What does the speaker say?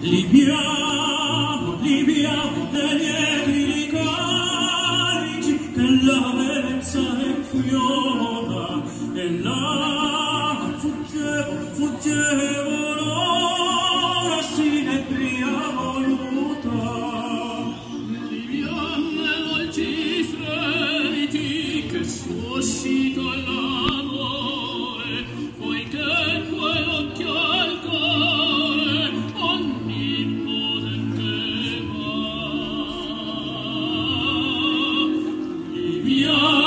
Libiamo, libiamo dagli ebri licarici che la verezza infuiona e là fuggevo, fuggevo l'ora sinebria voluta. Libiamo dolci fremiti che suscita la Señor.